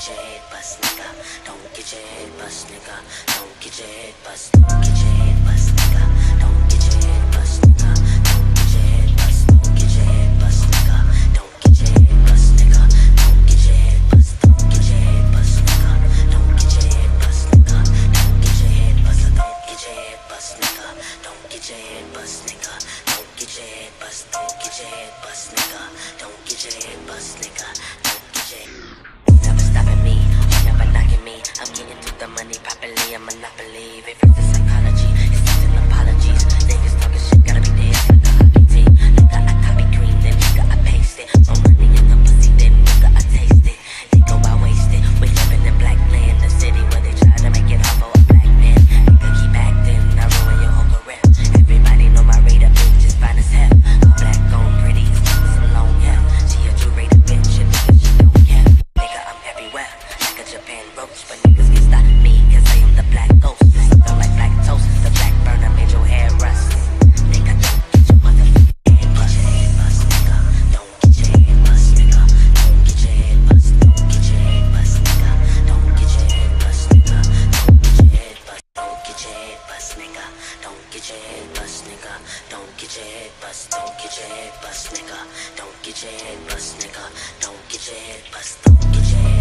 gece bas nigga Don't gece bas nigga Don't gece bas gece bas nigga Don't gece bas nigga Don't gece bas gece bas nigga Don't gece bas nigga Don't gece bas Don't gece bas nigga Don't gece bas nigga Don't gece bas Don't gece bas nigga Don't gece bas nigga Don't gece bas Don't gece bas nigga Don't gece bas nigga Don't gece But niggas can stop me, cause I am the black ghost. Something like black toast, the black burner made your hair rust. Nigga, don't get your head bust. nigga. Don't get your head bust, nigga. Don't get your head bust. Don't get your head bust, nigga. Don't get your head bust, nigga. Don't get your head bust. Don't get your head bust, nigga. Don't get your head bust. Don't get your head bust, nigga. Don't get your head bust, nigga. Don't get your head bust. Don't get your head bust, nigga.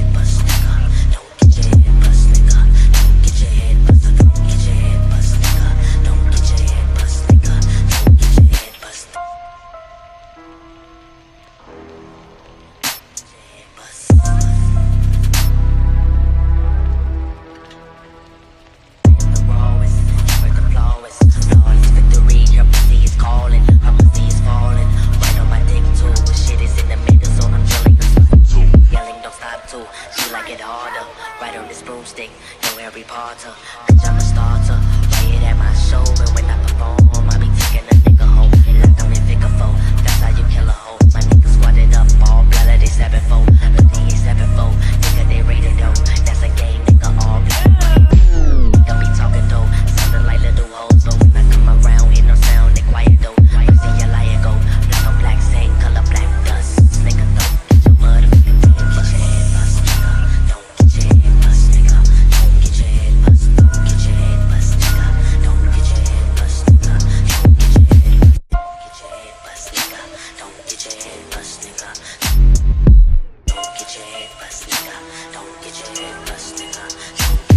Broomstick, yo Harry Potter. Bitch, I'm a starter. Play it at my show, and when I perform, I be head. Don't get your head busted, nigga. Don't